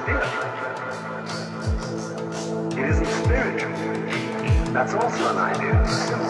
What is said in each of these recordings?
idea. It isn't spiritual, that's also an idea.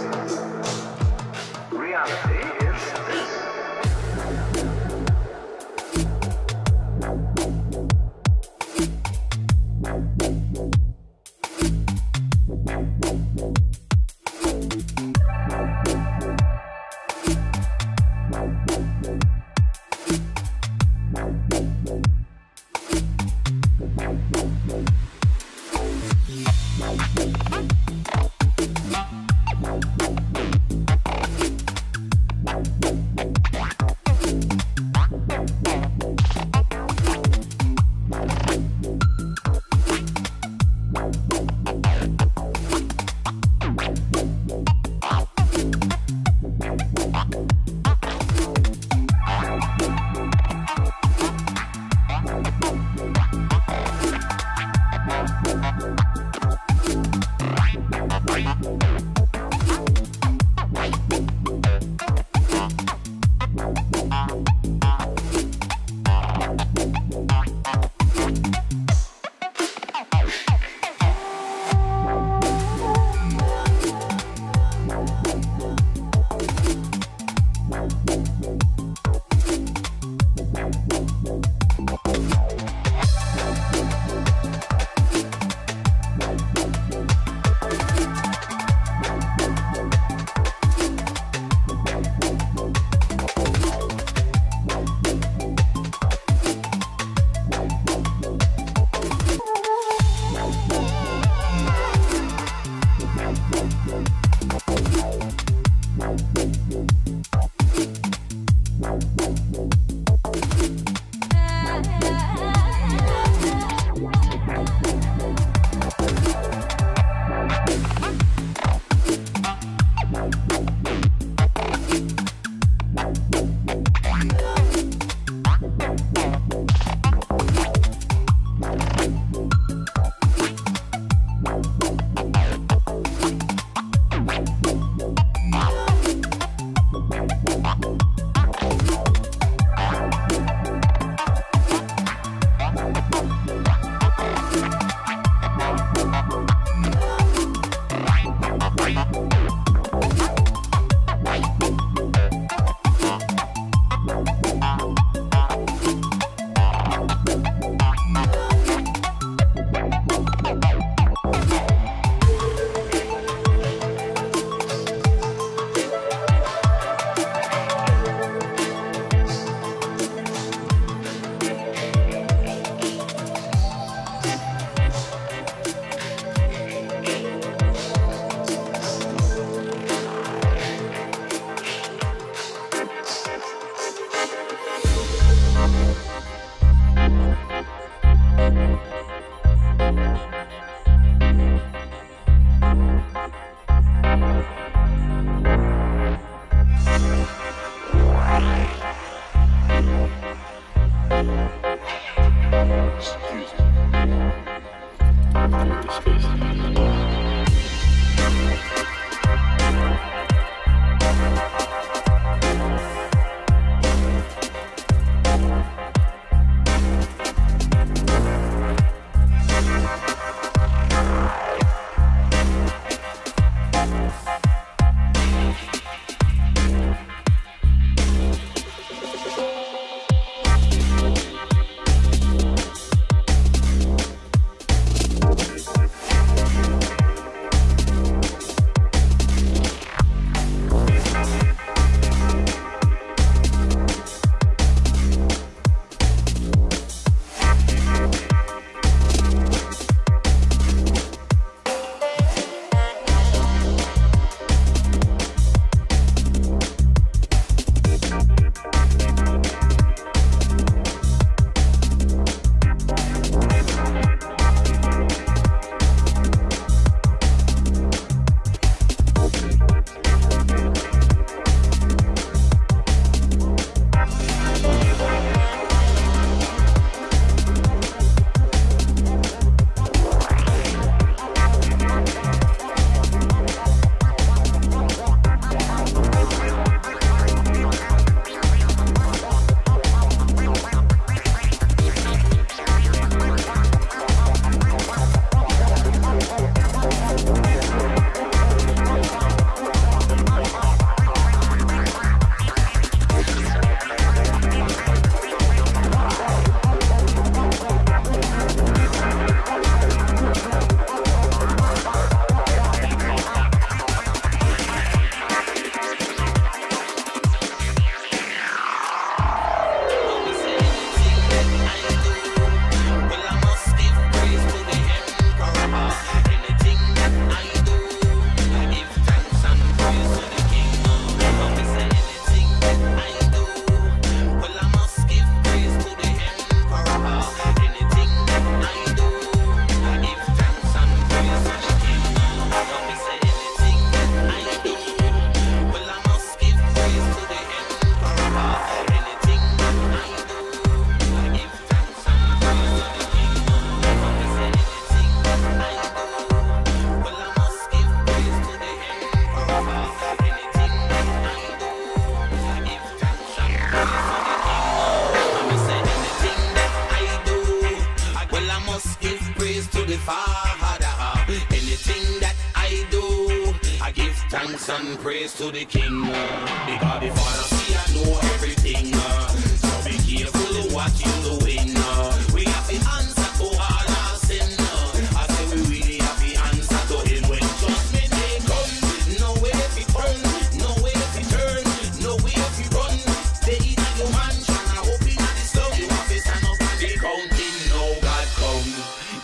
so they keep.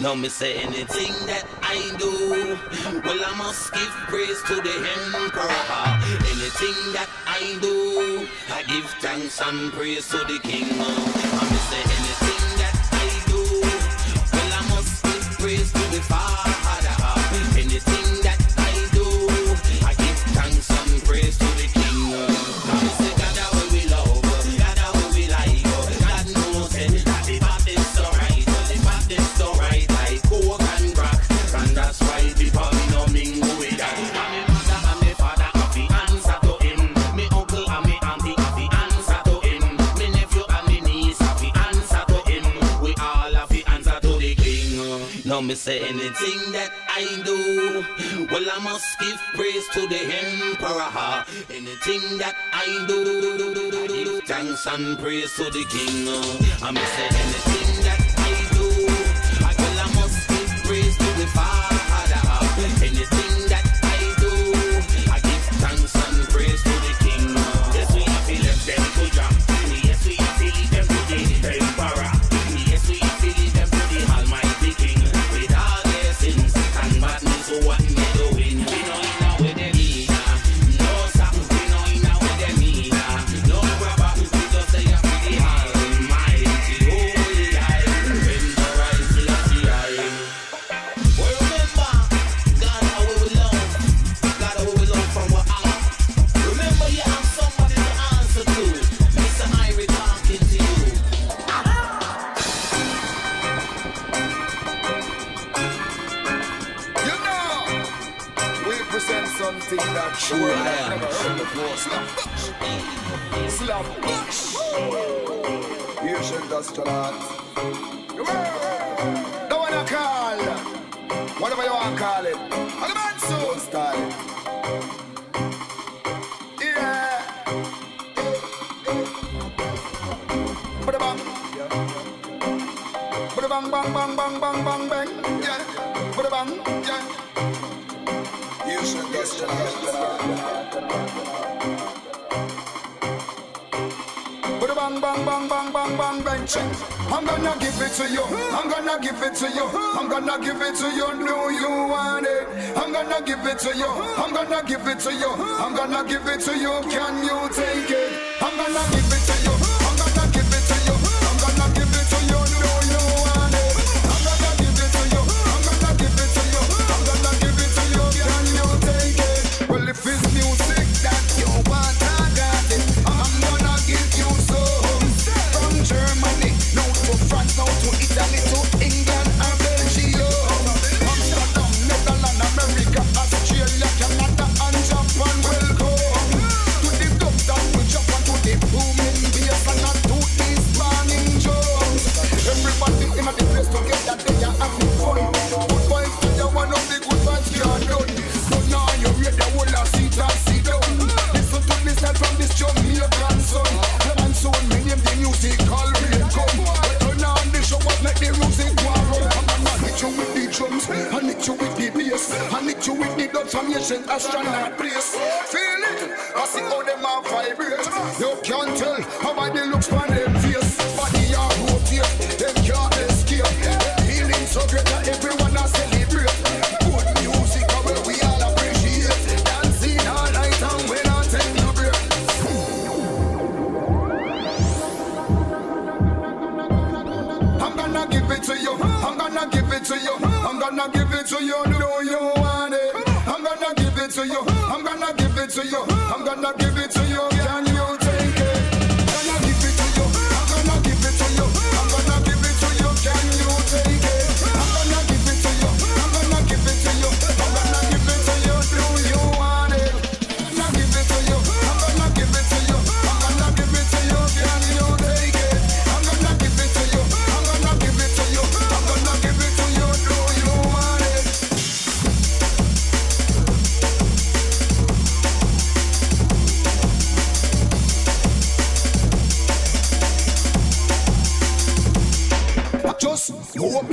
Now me say anything that I do, well I must give praise to the Emperor. Anything that I do, I give thanks and praise to the King. I me say anything that I do, well I must give praise to the Father. Anything me say anything that I do, well, I must give praise to the emperor. Anything that I do, I give thanks and praise to the king. I me say bang bang bang bang bang bang bang yeah a bang yeah you should just a bang bang bang bang bang bang bang check I'm gonna give it to you I'm gonna give it to you I'm gonna give it to you do you want it I'm gonna give it to you I'm gonna give it to you I'm gonna give it to you can you take it I'm gonna give it to you to you. I'm gonna give it to you. Do you want it? I'm gonna give it to you. I'm gonna give it to you. I'm gonna give it to you. Can you?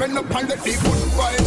Open up and let the good vibes